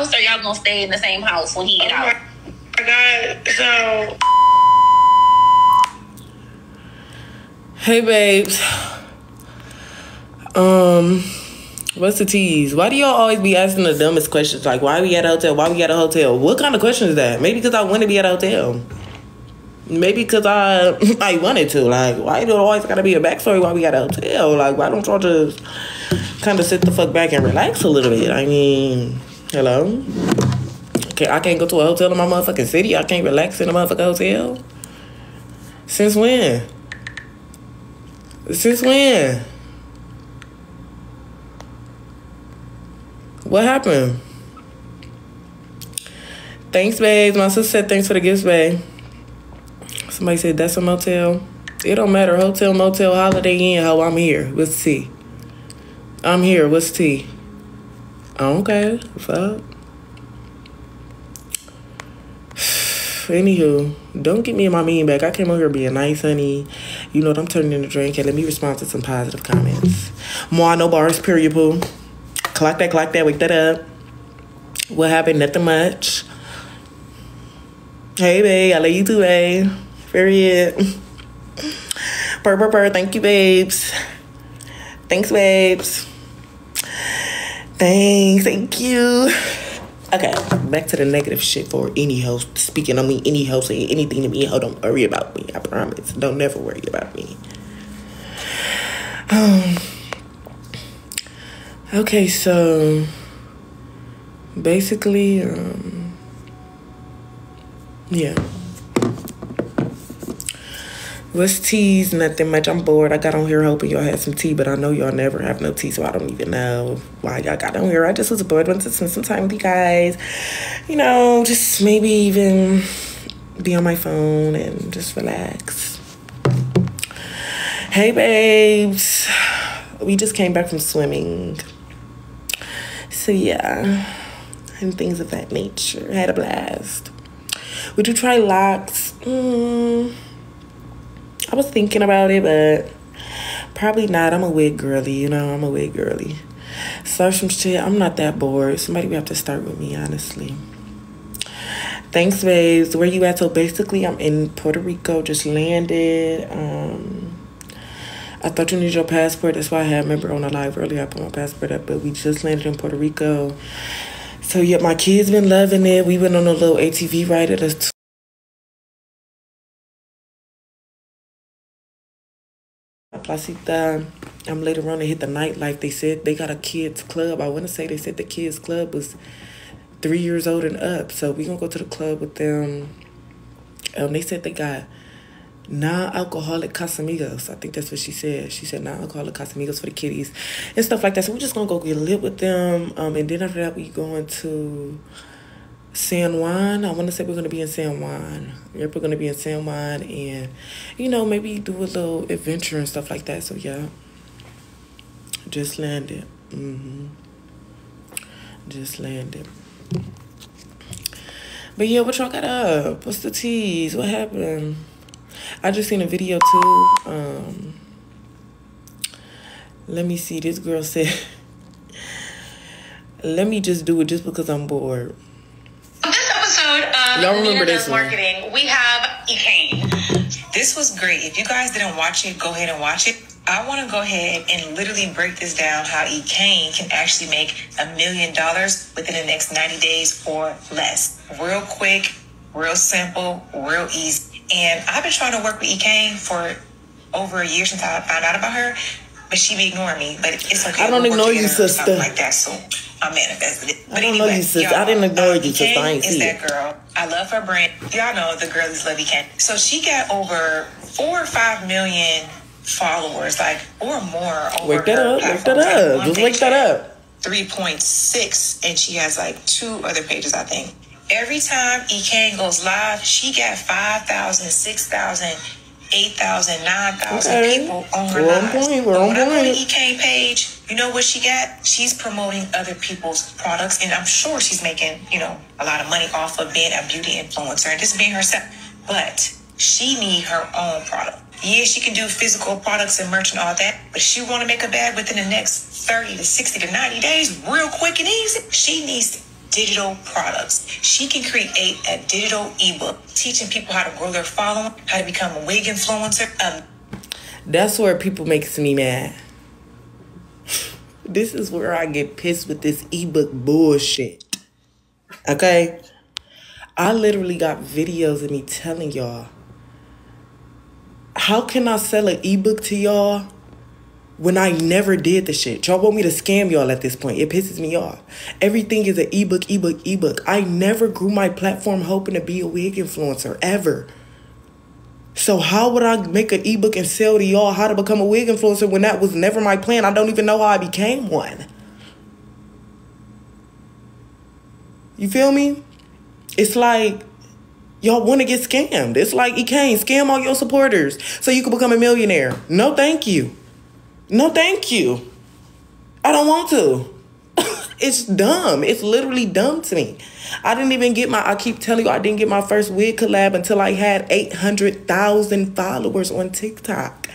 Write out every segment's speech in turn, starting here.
house, or y'all gonna stay in the same house when he get out? I got so. Hey, babes. Um, what's the tease? Why do y'all always be asking the dumbest questions? Like, why we at a hotel? Why we at a hotel? What kind of question is that? Maybe because I want to be at a hotel. Maybe because I I wanted to. Like, why do it always gotta be a backstory why we at a hotel? Like, why don't y'all just kind of sit the fuck back and relax a little bit? I mean, hello. Okay, I can't go to a hotel in my motherfucking city. I can't relax in a motherfucking hotel. Since when? Since when? What happened? Thanks, babes. My sister said thanks for the gifts, babe. Somebody said that's a motel. It don't matter. Hotel, motel, holiday inn. How I'm here. What's tea? I'm here. What's tea? Okay. Fuck. Anywho, don't get me in my mean back. I came over here being nice, honey. You know what? I'm turning in drink and let me respond to some positive comments. More no bars, period, poo. Clock that, clock that, wake that up. What happened? Nothing much. Hey, babe. I love you too, babe. Period. Purr, purr, purr. Thank you, babes. Thanks, babes. Thanks. Thank you. Okay, back to the negative shit for any host. Speaking on me, any host saying anything to me, oh, don't worry about me. I promise. Don't never worry about me. Um, okay, so basically, um, yeah. What's teas? Nothing much. I'm bored. I got on here hoping y'all had some tea, but I know y'all never have no tea, so I don't even know why y'all got on here. I just was bored. Wanted to spend some time with you guys. You know, just maybe even be on my phone and just relax. Hey, babes. We just came back from swimming. So, yeah. And things of that nature. Had a blast. Would you try locks? Mm. I was thinking about it, but probably not. I'm a wig girly, you know. I'm a wig girly. Start some shit. I'm not that bored. Somebody would have to start with me, honestly. Thanks, babes. Where you at? So basically, I'm in Puerto Rico. Just landed. Um, I thought you needed your passport. That's why I had. Remember on the live earlier, I put my passport up. But we just landed in Puerto Rico. So yeah, my kids been loving it. We went on a little ATV ride at a Placita. I'm later on to hit the nightlife. They said they got a kids club. I want to say they said the kids club was three years old and up. So we gonna go to the club with them. Um, they said they got non-alcoholic Casamigos. I think that's what she said. She said non-alcoholic Casamigos for the kiddies and stuff like that. So we're just gonna go get lit with them. Um, and then after that, we going to San Juan. I want to say we're going to be in San Juan. Yep, we're going to be in San Juan and, you know, maybe do a little adventure and stuff like that. So, yeah. Just landed. Mm-hmm. Just landed. But, yeah, what y'all got up? What's the tease? What happened? I just seen a video, too. Um, let me see. This girl said, let me just do it just because I'm bored. Y'all um, remember this one? Marketing. We have Ekane. This was great. If you guys didn't watch it, go ahead and watch it. I want to go ahead and literally break this down how Ekane can actually make a million dollars within the next 90 days or less. Real quick, real simple, real easy. And I've been trying to work with Ekane for over a year since I found out about her, but she be ignoring me. But it's okay. I don't we'll ignore you, sister. Like that, so I manifested it. But I don't anyway, know you, sister. I didn't ignore you, sister. I ain't is that girl. I love her brand. Y'all know the girl is Lovey Ken. So she got over four or five million followers, like or more. Over wake that up. Wake that up. Like Just wake that up. Three point six, and she has like two other pages, I think. Every time Ekane goes live, she got 5,000, 6,000, 8,000, 9,000 okay. people on her We're lives. On point. We're on point. I go to Ekane page, you know what she got? She's promoting other people's products, and I'm sure she's making, you know, a lot of money off of being a beauty influencer and just being herself. But she need her own product. Yeah, she can do physical products and merch and all that, but she want to make a bag within the next 30 to 60 to 90 days, real quick and easy. She needs digital products. She can create a digital ebook teaching people how to grow their following, how to become a wig influencer. Um, That's where people makes me mad. This is where I get pissed with this ebook bullshit. Okay? I literally got videos of me telling y'all how can I sell an ebook to y'all when I never did the shit? Y'all want me to scam y'all at this point. It pisses me off. Everything is an ebook, ebook, ebook. I never grew my platform hoping to be a wig influencer ever. So how would I make an ebook and sell to y'all how to become a wig influencer when that was never my plan? I don't even know how I became one. You feel me? It's like y'all want to get scammed. It's like can't scam all your supporters so you can become a millionaire. No, thank you. No, thank you. I don't want to. it's dumb. It's literally dumb to me. I didn't even get my, I keep telling you, I didn't get my first wig collab until I had 800,000 followers on TikTok.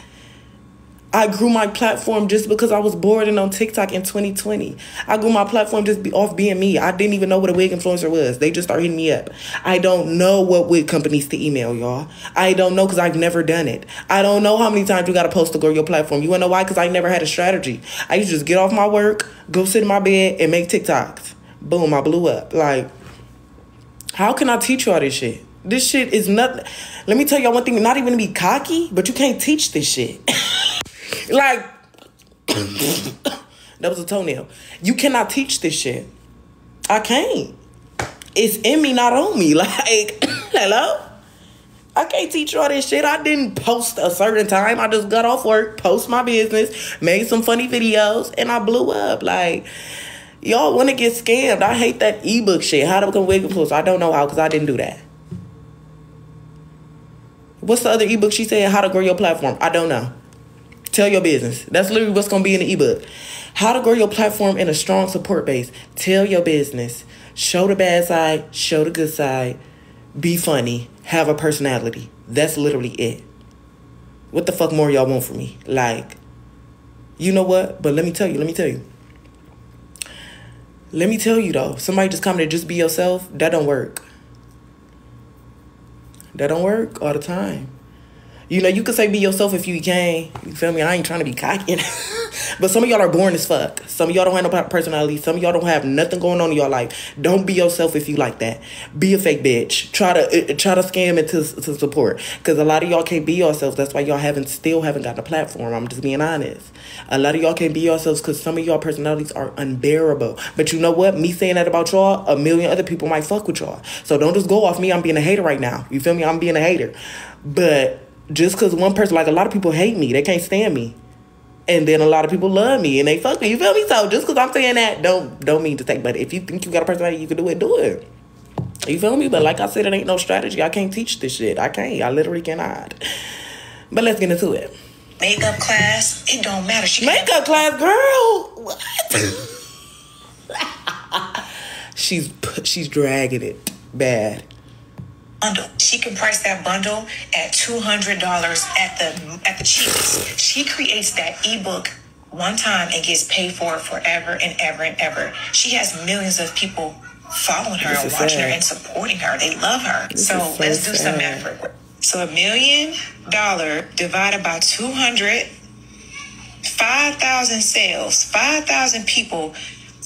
I grew my platform just because I was bored and on TikTok in 2020. I grew my platform just be off being me. I didn't even know what a wig influencer was. They just started hitting me up. I don't know what wig companies to email, y'all. I don't know because I've never done it. I don't know how many times you got to post to grow your platform. You want to know why? Because I never had a strategy. I used to just get off my work, go sit in my bed, and make TikToks. Boom, I blew up. Like, how can I teach y'all this shit? This shit is nothing. Let me tell y'all one thing, not even to be cocky, but you can't teach this shit. like, that was a toenail. You cannot teach this shit. I can't. It's in me, not on me. Like, hello? I can't teach y'all this shit. I didn't post a certain time. I just got off work, post my business, made some funny videos, and I blew up. Like, Y'all want to get scammed. I hate that ebook shit. How to become wig influencer. I don't know how because I didn't do that. What's the other ebook she said? How to grow your platform. I don't know. Tell your business. That's literally what's going to be in the ebook. How to grow your platform in a strong support base. Tell your business. Show the bad side. Show the good side. Be funny. Have a personality. That's literally it. What the fuck more y'all want from me? Like, you know what? But let me tell you. Let me tell you. Let me tell you though, somebody just come to just be yourself, that don't work. That don't work all the time. You know, you could say be yourself if you can. You feel me? I ain't trying to be cocky. but some of y'all are born as fuck. Some of y'all don't have no personality. Some of y'all don't have nothing going on in your life. Don't be yourself if you like that. Be a fake bitch. Try to uh, try to scam into to support. Because a lot of y'all can't be yourselves. That's why y'all haven't still haven't got a platform. I'm just being honest. A lot of y'all can't be yourselves because some of y'all personalities are unbearable. But you know what? Me saying that about y'all, a million other people might fuck with y'all. So don't just go off me. I'm being a hater right now. You feel me? I'm being a hater. But just because one person, like a lot of people hate me, they can't stand me. And then a lot of people love me and they fuck me. You feel me? So just because I'm saying that, don't don't mean to take. But if you think you got a personality, you can do it, do it. You feel me? But like I said, it ain't no strategy. I can't teach this shit. I can't. I literally cannot. But let's get into it. Makeup class, it don't matter. She Makeup class, girl. What? she's she's dragging it bad bundle. She can price that bundle at two hundred dollars at the at the cheapest. She creates that ebook one time and gets paid for it forever and ever and ever. She has millions of people following her and watching sad. her and supporting her. They love her. This so, so let's do some math. So a million dollar divided by two hundred. 5,000 sales, 5,000 people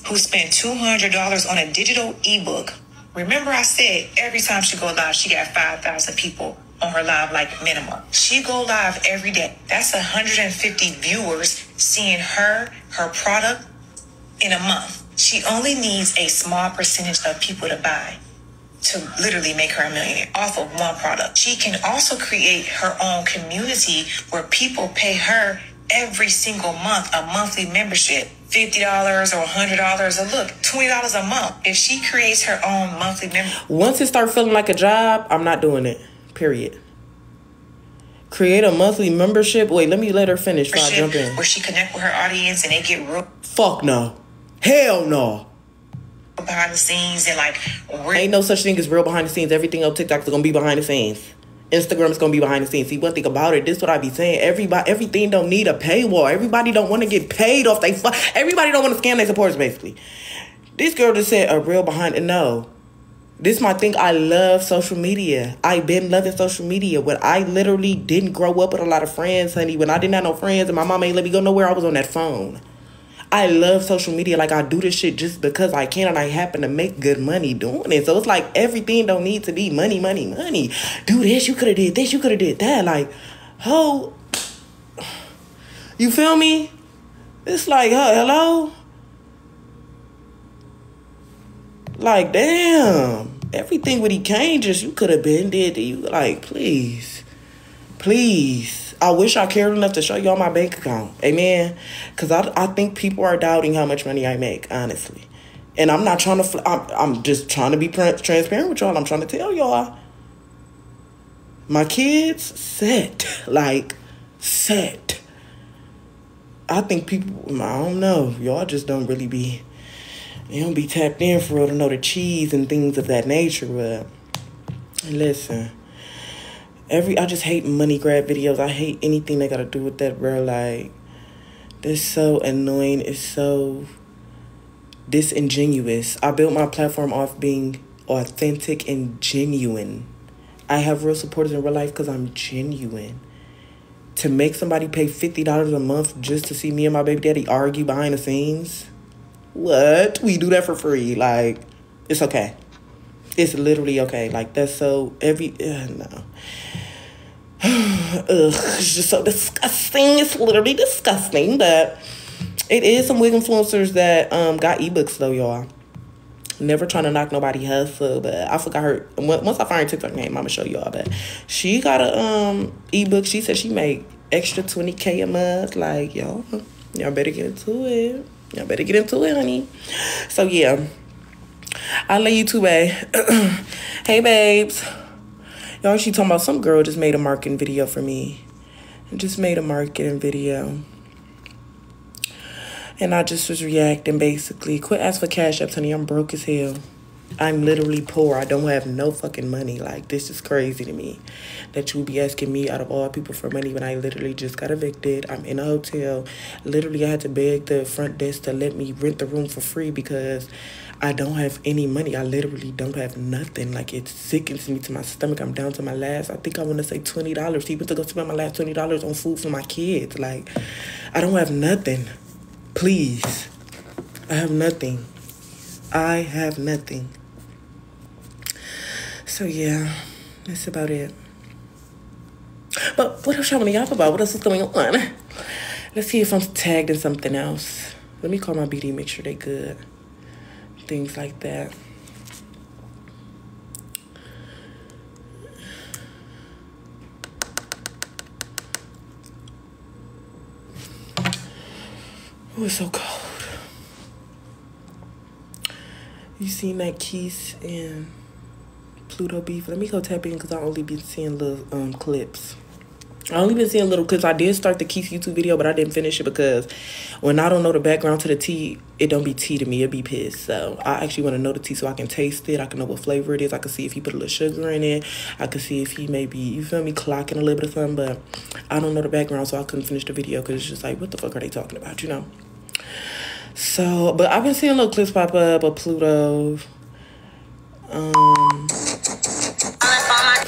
who spend $200 on a digital ebook Remember, I said every time she go live, she got 5,000 people on her live, like minimum. She go live every day. That's 150 viewers seeing her, her product in a month. She only needs a small percentage of people to buy to literally make her a millionaire off of one product. She can also create her own community where people pay her every single month a monthly membership fifty dollars or hundred dollars or look twenty dollars a month. If she creates her own monthly membership, once it start feeling like a job, I'm not doing it. Period. Create a monthly membership. Wait, let me let her finish before I jump in. Where she connect with her audience and they get real. Fuck no. Hell no. Behind the scenes and like. Real- Ain't no such thing as real behind the scenes. Everything on TikTok is gonna be behind the scenes. Instagram is gonna be behind the scenes. See, one thing about it, this is what I be saying. Everybody, everything don't need a paywall. Everybody don't want to get paid off. They, everybody don't want to scam their supporters. Basically, This girl just said a real behind it. No. This my thing. I love social media. I been loving social media. When I literally didn't grow up with a lot of friends, honey. When I didn't have no friends and my mom ain't let me go nowhere, I was on that phone. I love social media. Like I do this shit just because I can and I happen to make good money doing it. So it's like everything don't need to be money, money, money. Do this, you could have did this, you could have did that. Like, ho, you feel me? It's like, huh, hello? Like, damn. Everything with he can't just you could have been did to you. Like, please. Please. I wish I cared enough to show y'all my bank account. Amen. Because I, I think people are doubting how much money I make, honestly. And I'm not trying to, I'm, I'm just trying to be transparent with y'all. I'm trying to tell y'all. My kids set. Like, set. I think people, I don't know. Y'all just don't really be, you don't be tapped in for real to know the cheese and things of that nature. But listen every I just hate money grab videos. I hate anything that got to do with that, bro. Like, this so annoying. It's so disingenuous. I built my platform off being authentic and genuine. I have real supporters in real life because I'm genuine. To make somebody pay fifty dollars a month just to see me and my baby daddy argue behind the scenes, what? We do that for free. Like, it's okay. It's literally okay. Like that's so every uh, no. Ugh, it's just so disgusting. It's literally disgusting. But it is some wig influencers that um got ebooks though, y'all. Never trying to knock nobody hustle, but I forgot her. Once I find her TikTok name, I'm gonna show y'all. But she got a um ebook. She said she made extra twenty k a month. Like y'all, y'all better get into it. Y'all better get into it, honey. So yeah, I love you too, babe. hey, babes. Y'all, she talking about some girl just made a marketing video for me. Just made a marketing video. And I just was reacting basically. Quit asking for cash apps, honey. I'm broke as hell. I'm literally poor. I don't have no fucking money. Like, this is crazy to me. That you be asking me out of all people for money when I literally just got evicted. I'm in a hotel. Literally, I had to beg the front desk to let me rent the room for free because I don't have any money. I literally don't have nothing. Like it sickens me to my stomach. I'm down to my last. I think I want to say twenty dollars. He went to go spend my last twenty dollars on food for my kids. Like I don't have nothing. Please, I have nothing. I have nothing. So yeah, that's about it. But what else y'all want to yap about? What else is going on? Let's see if I'm tagged in something else. Let me call my BD, make sure they good things like that. Oh, it's so cold. You seen that Keith and Pluto beef? Let me go tap in because I only been seeing little um clips. I only been seeing little clips. I did start the Keith YouTube video, but I didn't finish it because when I don't know the background to the tea, it don't be tea to me. It be piss. So I actually want to know the tea so I can taste it. I can know what flavor it is. I can see if he put a little sugar in it. I can see if he maybe, you feel me, clocking a little bit of something. But I don't know the background, so I couldn't finish the video because it's just like, what the fuck are they talking about, you know? So, but I've been seeing little clips pop up of Pluto. Um,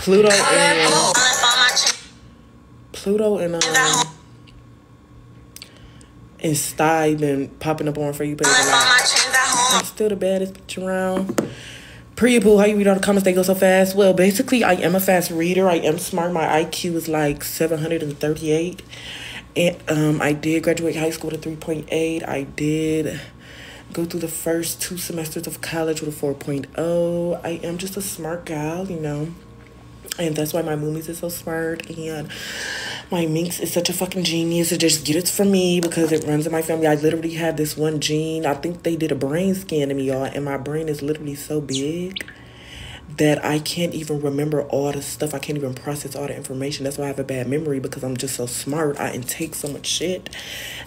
Pluto and Pluto and um and Sty been popping up on for you, baby. I'm still the baddest bitch around. Priya Boo, how you read all the comments? They go so fast. Well, basically, I am a fast reader. I am smart. My IQ is like 738. And um, I did graduate high school with a 3.8. I did go through the first two semesters of college with a 4.0. I am just a smart gal, you know. And that's why my movies is so smart. And my minx is such a fucking genius to just get it from me because it runs in my family. I literally have this one gene. I think they did a brain scan to me, y'all, and my brain is literally so big that I can't even remember all the stuff. I can't even process all the information. That's why I have a bad memory because I'm just so smart. I intake so much shit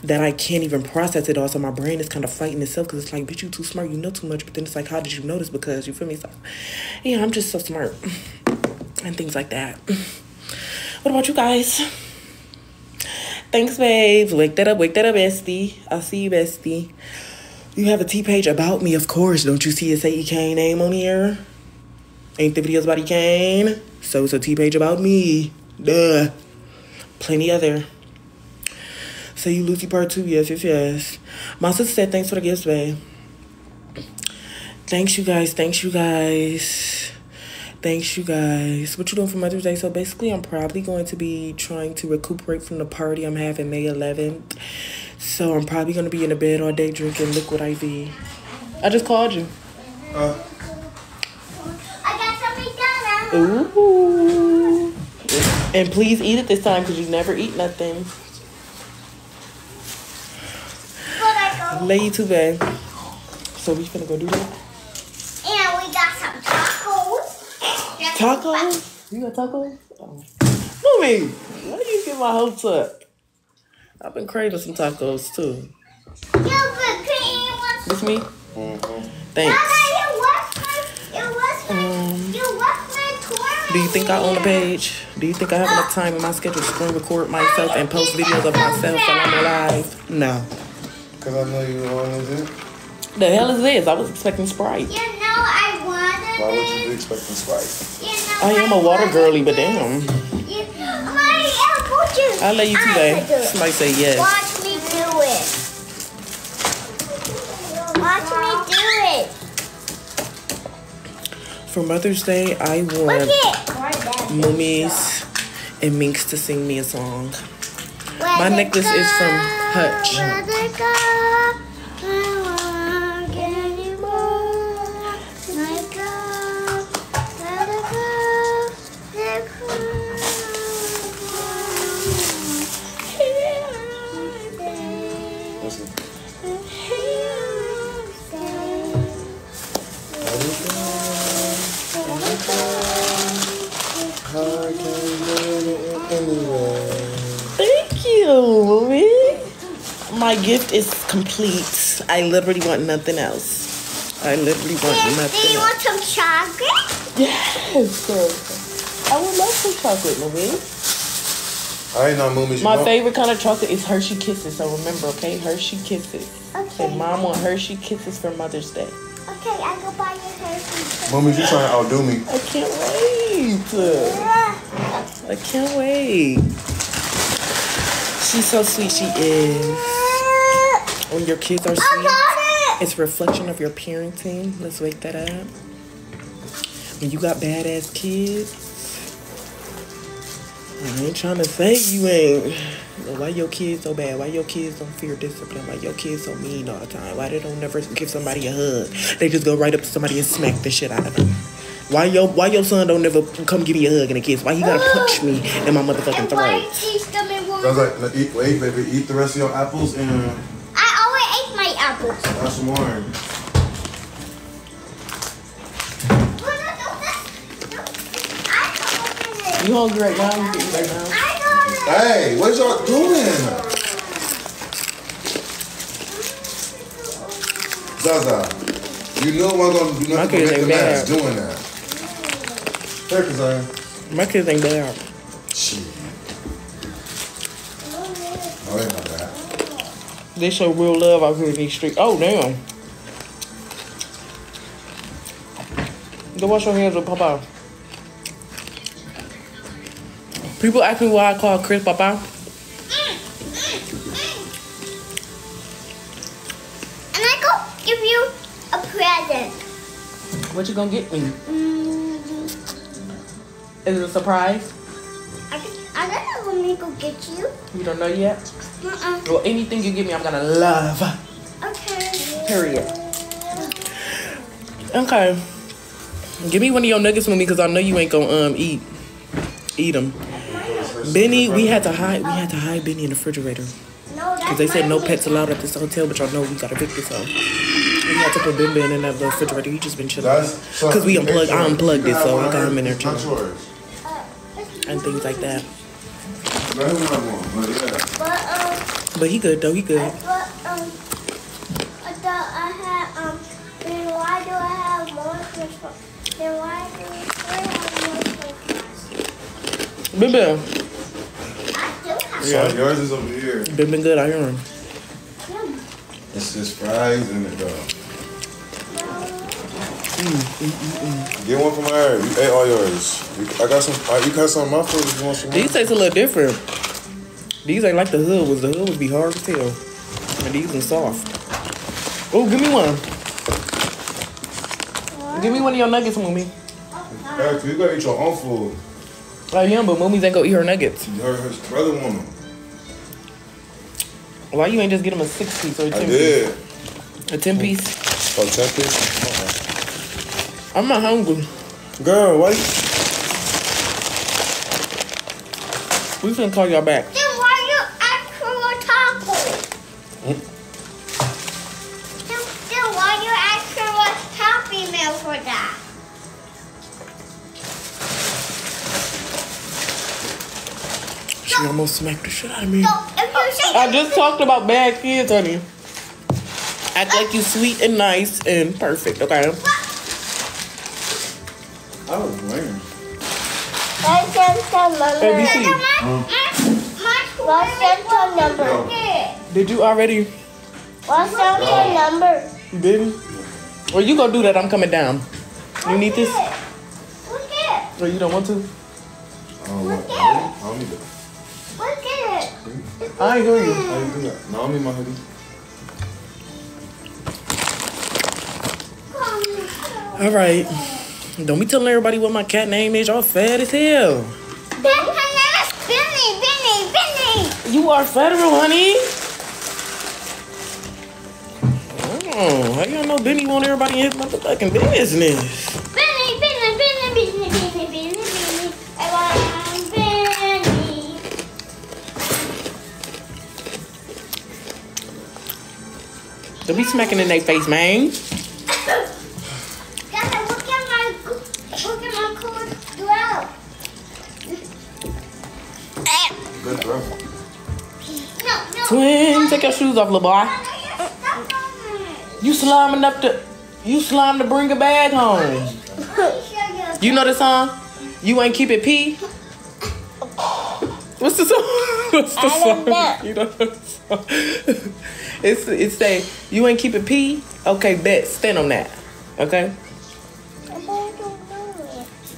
that I can't even process it all. So my brain is kind of fighting itself because it's like, bitch, you too smart. You know too much. But then it's like, how did you know this? Because you feel me? So, yeah, I'm just so smart and things like that. What about you guys? Thanks, babes. Wake that up, wake that up, bestie. I'll see you, bestie. You have a T page about me, of course. Don't you see it say E Kane name on here? Ain't the videos about E Kane? So it's a T page about me. Duh. Plenty other. So you Lucy part two, yes, yes, yes. My sister said thanks for the gifts, babe. Thanks you guys, thanks you guys. Thanks you guys. What you doing for Mother's Day? So basically I'm probably going to be trying to recuperate from the party I'm having May 11th. So I'm probably gonna be in the bed all day drinking liquid IV. I just called you. Uh, I got some McDonald's. Ooh. And please eat it this time because you never eat nothing. But I go. Lay you too, babe. So we finna go do that. And we got some tacos. Just- You got tacos? Oh. Mommy, why do you get my hopes up? I've been craving some tacos too. You been paying one. This me? mhm. Thanks. Mama, you watch my, you watch my, you watch my tour. Do you think I own a page? Do you think I have enough time in my schedule to screen record myself and post videos of myself while I'm alive? No. Cause I know you wanted it. The hell is this? I was expecting Sprite. You know I wanted Why would you be expecting Sprite? You I am a water wanted girly, but it. damn. You, my apple juice. I'll let you today. I babe. could do it. Somebody say yes. Watch me do it. Watch me do it. For Mother's Day, I Look want it. Mummies and Minx to sing me a song. My My necklace is from Hutch. Is complete. I literally want nothing else. I literally want Do nothing you else. want some chocolate? Yes. I would love some chocolate, Mummy. I ain't no movies. My know? favorite kind of chocolate is Hershey Kisses. So remember, okay? Hershey Kisses. Okay. And mom want Hershey Kisses for Mother's Day. Okay, I go buy your Hershey's. Movies, you're trying to outdo me. I can't wait. Yeah. I can't wait. She's so sweet. She is. When your kids are I sweet, got it. it's a reflection of your parenting. Let's wake that up. When you got badass kids, I ain't trying to say you ain't. Why your kids so bad? Why your kids don't fear discipline? Why your kids so mean all the time? Why they don't never give somebody a hug? They just go right up to somebody and smack the shit out of them. Why your Why your son don't never come give me a hug and a kiss? Why he gotta punch me in my motherfucking throat? is she stomach I was warm? like, eat, wait, baby, eat the rest of your apples and I always ate my some more. You hungry right now? You can eat right now. Hey, what y'all doing? Zaza, you know I'm gonna do My nothing but kids make the ain't mask bad. doing that. Here, Kazan. My kids ain't bad. They show real love out here in these streets. Oh damn. Go wash your hands with Papa. People ask me why I call Chris Papa. And I go give you a present. What you gonna get me? Mm, Is it a surprise? I, I don't know when we go get you. You don't know yet? Uh-uh. Well, anything you give me, I'm gonna love. Okay. Period. Okay. Give me one of your nuggets with me because I know you ain't gonna um eat eat them. Benny, we had to hide we had to hide Benny in the refrigerator because they said no pets allowed at this hotel, but y'all know we got evicted, so we had to put Ben Ben in that little refrigerator. He just been chilling because we unplugged. I unplugged it, so I got him in there It's not chilling yours. and things like that. Let him have one. But yeah. But um, But he good though. He good. but um, I thought I had um. Then why do I have more Christmas? Then why do I have more Christmas? Ben Ben, I still have So yours is over here. Ben Ben good. I hear him. them. It's just fries in it though. Mm, mm, mm, get one from her. You ate all yours. You, I got some. You got some of my food. If you want some? more? These taste a little different. These ain't like the hood was. The hood would be hard to tell. And these are soft. Oh, give me one. Give me one of your nuggets, Mommy. Eric, you gotta eat your own food. I am, but Mommy's ain't gonna eat her nuggets. Her, her brother want them. Why you ain't just get him a six piece or a ten did. piece? A ten piece? Oh, ten piece? I'm not hungry. Girl, why? You, We finna call y'all back. Then why you ask for a taco? Hmm? Then, then why you ask for a Happy Meal for that? She almost smacked the shit out of me. So if you say I just talked about bad kids, honey. Act like uh, you sweet and nice and perfect, okay? I was playing. I sent some number. ABC. What's the number? Did you already? What's the number? You didn't? Or you gonna do that? I'm coming down. You need this? Look at Or oh, you don't want to? I don't. I don't need that. Look it. I ain't hear you. How you do that? No, I don't need my hoodie. All right. Don't be telling everybody what my cat name is. Y'all fat as hell. That's my name. Benny, Benny, Benny. You are federal, honey. Oh, how you know Benny want everybody in his motherfucking business? Benny, Benny, Benny, Benny, Benny, Benny, Benny. I want Benny. Don't be smacking in their face, man. Twin, take your shoes off, little boy. You slime enough to, you slime to bring a bag home. You know the song? You ain't keep it P. What's the song? What's the song? know. You know the song? It's it's say you ain't keep it P. Okay, bet stand on that. Okay,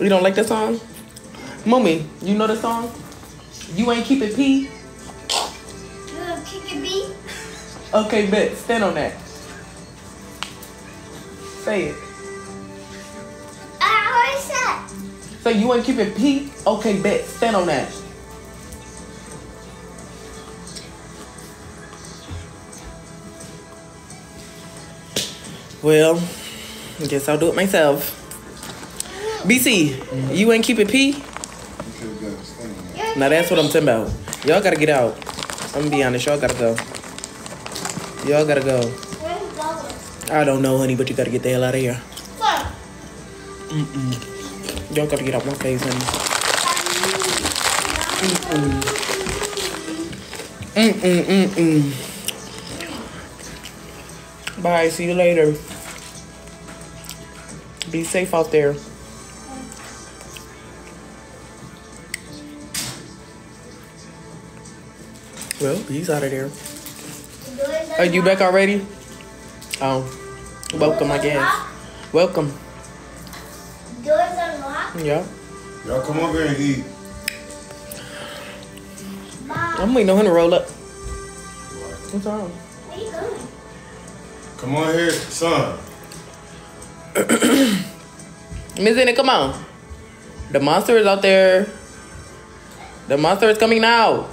you don't like that song, Mommy? You know the song? You ain't keep it P. Okay, bet stand on that. Say it. I already said. So you ain't keep it P. Okay, bet stand on that. Well, I guess I'll do it myself. BC, mm-hmm. you ain't keep it P? You should have got Now that's what I'm talking about. Y'all gotta get out. I'm gonna be honest, y'all gotta go. Y'all gotta go. I don't know, honey, but you gotta get the hell out of here. What? Y'all gotta get out my face, honey. Mm-mm. Mm-mm, mm-mm. Bye, see you later. Be safe out there. Well, he's out of there. Are you back already? Oh, welcome, I guess. Welcome. Doors unlocked. Yeah. Y'all come over here and eat. Mom, I'm waiting on him to roll up. What's wrong? where you going? Come on here, son. Miss Zenny, come on. The monster is out there. The monster is coming now.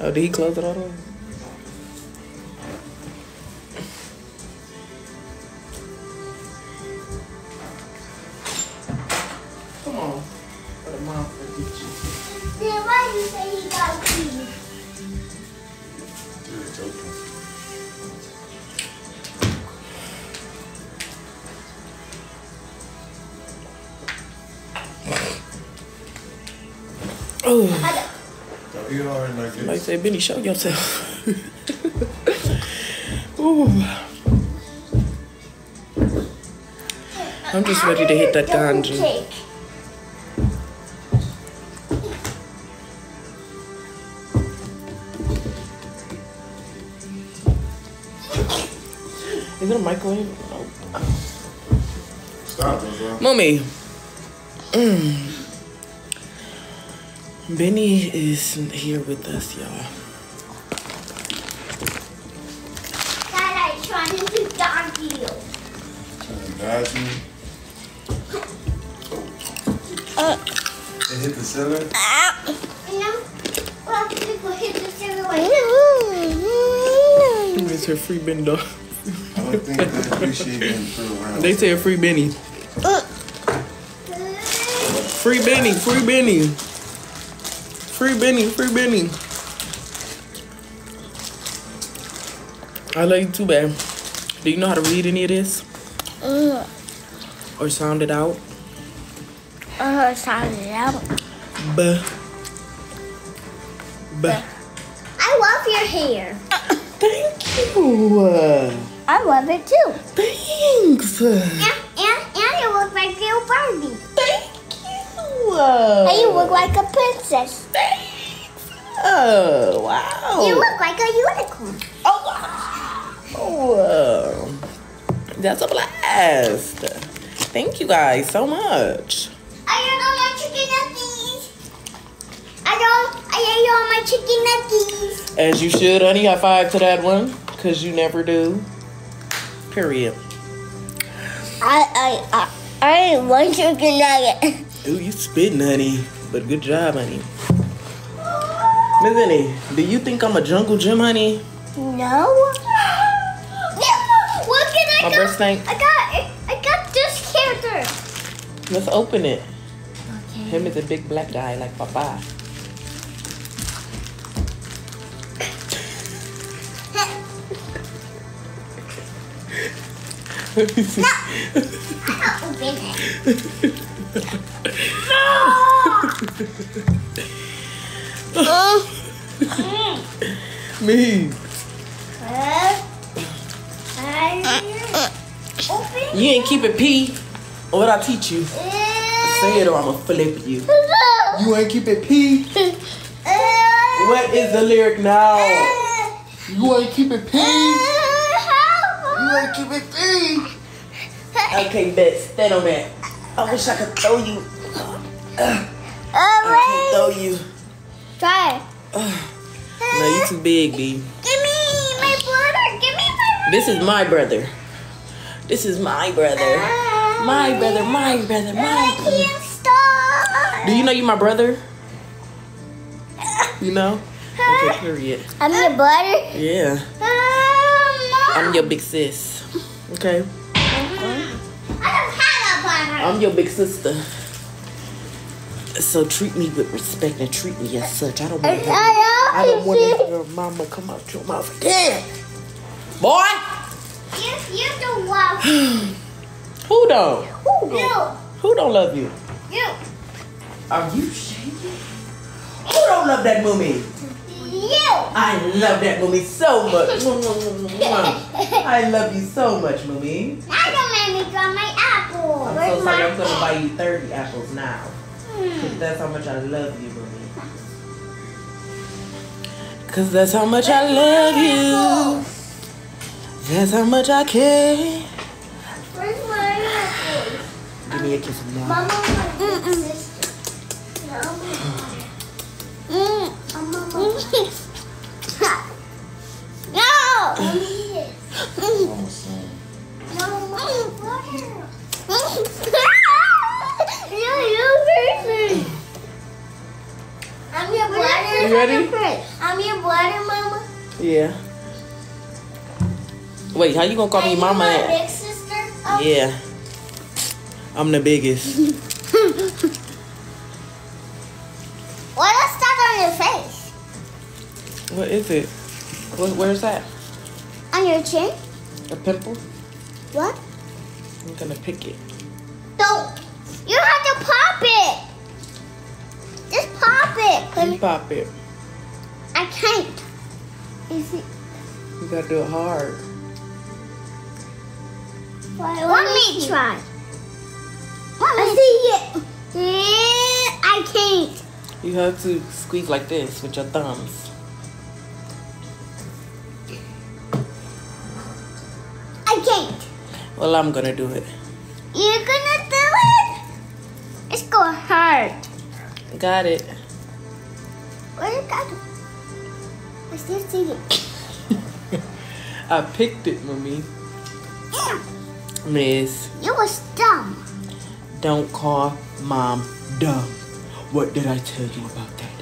Oh, did he close it all the way? Oh, Don't eat all her like I said, Benny, show yourself. Ooh. I'm just ready to hit that Double ganja. Is it a microwave? No. Stop, bro. Mommy. Mm. Benny is here with us, y'all. Dad, I'm trying to dog you. Trying to dodge me. It hit the ceiling. You know? Well, people hit the ceiling like It's her free Benny dog. I don't think they appreciate being through around. They say a free Benny. Free Benny, free Benny. Free Benny, free Benny. I love you too bad. Do you know how to read any of this? Or sound it out? Uh, sound it out. Buh. Buh. I love your hair. Thank you. I love it too. Thanks. And, and, and you look like little Barbie. You. And you look like a princess. Thanks. Oh, wow. You look like a unicorn. Oh, wow. Oh, that's a blast. Thank you guys so much. I ate all my chicken nuggets. I don't. I ate all my chicken nuggets. As you should, honey. High five to that one, because you never do. Period. I I I, I ate one chicken nugget. Ooh, you spitting, honey. But good job, honey. Miss Annie, do you think I'm a jungle gym, honey? No. Yeah, Look at I My breast stank. I got. I got this character. Let's open it. Okay. Him is a big black guy like Papa. Let me see. No. I'll open it. Me. Uh, Open. You ain't keep it P. What I teach you? Say it or I'ma flip you. You ain't keep it P. What is the lyric now? You ain't keep it P. You ain't keep it P. Okay, bet. Stand on that. I wish I could throw you. I can't throw you. Try it. No, you too big, B. Give me my brother. Give me my. brother. This is my brother. This is my brother. My brother, my brother, my I brother. can't stop. Do you know you're my brother? You know? Okay, period. I'm your brother. Yeah. Um, I'm your big sis. Okay? I'm your big sister. So treat me with respect and treat me as such. I don't want to I don't want to hear mama come out your mouth again. Boy! You, you don't love Who don't? you. Who don't love you? You. Are you shaking? Who don't love that movie? You. I love that movie so much. I love you so much, movie. I don't make me drop my. I'm Where's so sorry. I'm gonna buy you 30 apples now. Because that's how much I love you, movie. Cause that's how much I love you. That's how much I care. Where's my apple? Give me a kiss now. Mama, my big sister. Mm. No. Mama son. No, water. You're your person. I'm your. You ready? I'm your brother, Mama. Yeah. Wait, how you gonna call Are me mama? my big sister? Oh, Yeah. I'm the biggest. What is that on your face? What is it? What, where's that? On your chin? A pimple? What? I'm gonna pick it. Don't. You have to pop it. Just pop it. You pop it. I can't. Is it? You gotta do it hard. Let me try. I see it. Yeah, I can't. You have to squeeze like this with your thumbs. Well, I'm gonna do it. You're gonna do it? It's gonna hurt. Got it. What is that? I still see it. I picked it, mommy. Yeah. Miss, You was dumb. don't call mom dumb. What did I tell you about that?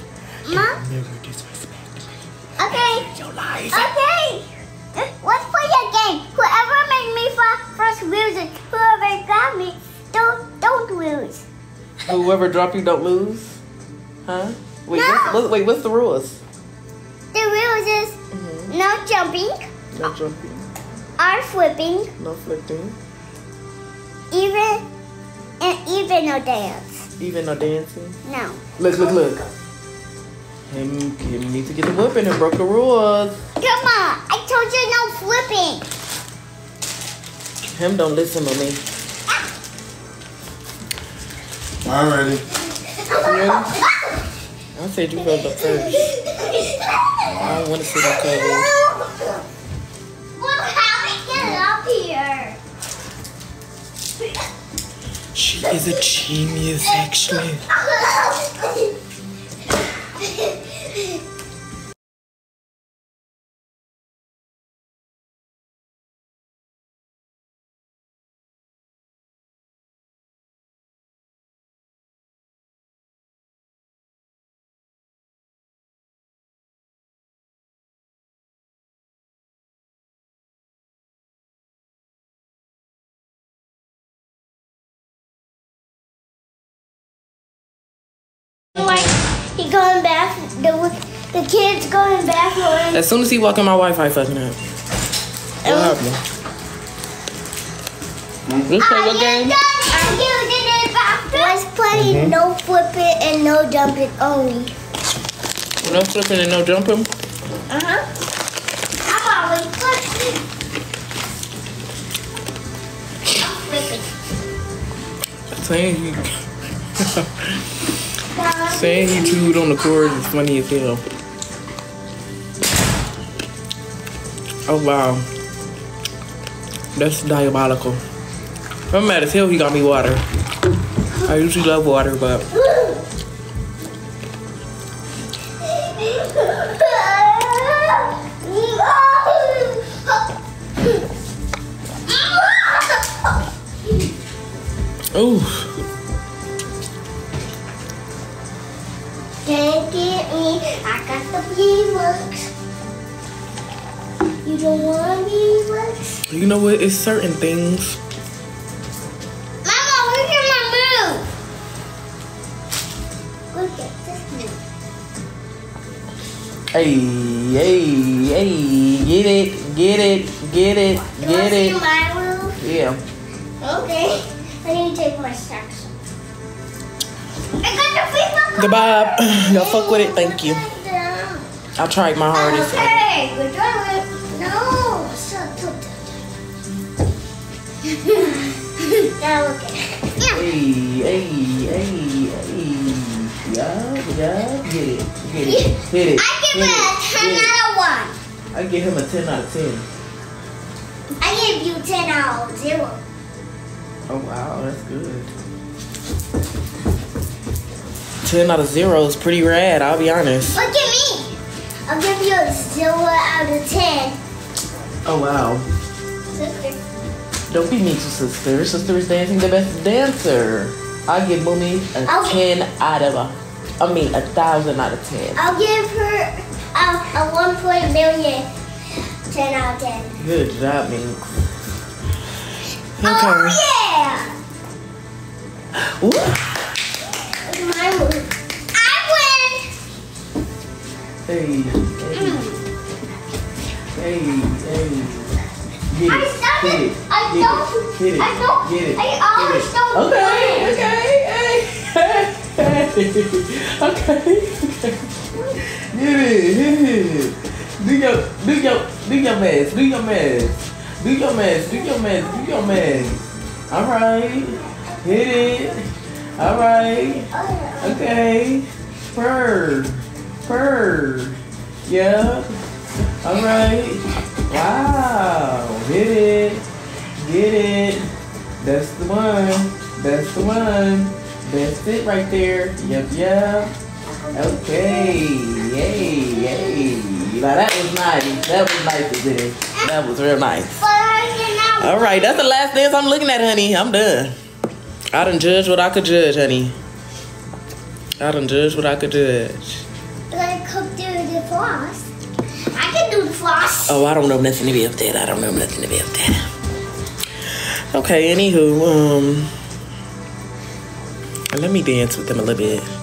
Mom? Never disrespect me. Okay. Your lies. Okay. Let's play a game. Whoever made me fa- first. Whoever got me, don't don't lose. Oh, whoever drop you don't lose. Huh? Wait, No. what's, what, wait, what's the rules? The rules is mm-hmm. no jumping, No jumping, or flipping, no flipping, even and even no dance. even no dancing. No. Look, look, look. Him, him needs to get the whooping and broke the rules. Come on. I told you no flipping. Him don't listen to me. I'm ready. Ready? I said you go up first. I don't want to see that code. Well, how we get up here? She is a genius, actually. Going back. The the kid's going back. and- As soon as he walk in, my Wi-Fi fucking up. What happened? This Are play you what game? done? You did it back? Let's play no flipping and no jumping only. No flipping and no jumping. Uh huh. I'm always flipping. I'm flipping. Saying he, saying he chewed on the cord is funny as hell. Oh wow, that's diabolical. I'm mad as hell. He got me water. I usually love water, but ooh, I got the V-Bucks. You don't want V-Bucks? you know what? It's certain things. Mama, look at my move. Look at this move. Hey, hey, hey, get it, get it, get it, You get want to see it. my move? Yeah. Okay. I need to take my socks off. I got the V-Bucks. Goodbye. Y'all fuck with it. Thank you. I tried my hardest. Okay, we're done with. No, shut up. now look at it. Yeah. Hey, hey, hey, hey. Yeah, yeah, get it, get it, hit it. I give hit it a 10 it. out of 1. I give him a 10 out of 10. I give you 10 out of 0. Oh, wow, that's good. 10 out of 0 is pretty rad, I'll be honest. Look at me. I'll give you a 0 out of 10. Oh, wow. Sister. Don't be mean to sister. Sister is dancing the best dancer. I'll give Boomy a Okay. 10 out of a, I mean, a 1,000 out of 10. I'll give her a, a 1 point million 10 out of 10. Good job, Minx. Oh, okay. Oh, yeah. Ooh. Hey, hey, hey, hey. Get I it, hit it, I get don't- it, hit it, I don't- get it, get it. Okay, okay, hey, hey, okay, okay. Get it, hit it. Do your, do your, do your mess, do your mess, do your mess, do your mess, do your mess. All right, hit it. All right. Oh, okay. Purr. Purr. Yeah. All right. Wow. Hit it. get it. That's the one. That's the one. That's it right there. Yep, yep. Okay. Yay, yay. Now that was nice. That was nice, it? That was real nice. All right, that's the last dance I'm looking at, honey. I'm done. I done judge what I could judge, honey. I done judge what I could judge. Floss. I can do the floss. Oh, I don't know nothing to be up there. I don't know nothing to be up there. Okay, anywho, um, let me dance with them a little bit.